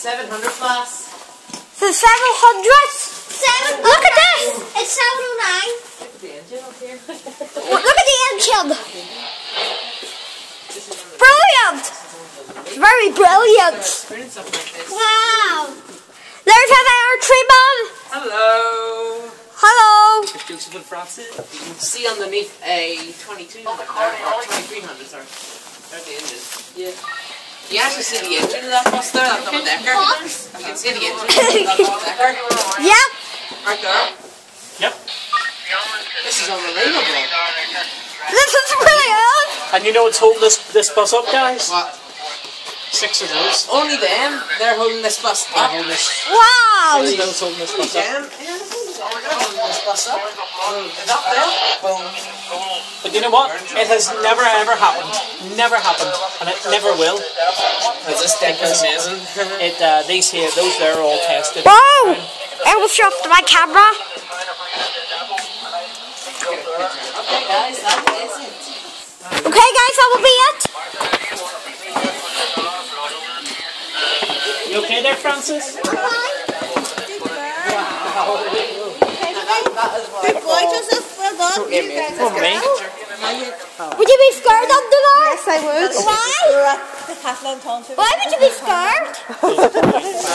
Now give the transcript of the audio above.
700 plus. The 700? Seven. Look at this. It's seven oh nine. Look at the engine up here. Look at the engine. Brilliant. Very brilliant. Prints up like this. Wow. There's an air tree man. Hello. Hello. It's Joseph and Frances. You can see underneath a 2200 or 2300, sorry. There's the engine. Yeah. You actually see the engine of that bus there, that double decker. You can see the engine of that double decker. Yep. Right there. Yep. This is unbelievable. This is brilliant. And you know what's holding this this bus up, guys? What? Six of those. Only them. They're holding this bus up. holding this. Wow. Only those holding this bus up. them. Yeah, they're holding this bus up. It's up there. Boom. But you know what? It has never ever happened. Never happened, and it never will. This deck is amazing. It uh, these here, those there are all tested. Wow. It was just my camera. Okay, guys, that is it. Okay, guys, that will be it. You okay there, Frances? Good boy, Joseph. Well done. You guys For me. Would you be scared of the Lord? I would. Why? Why would you be scared?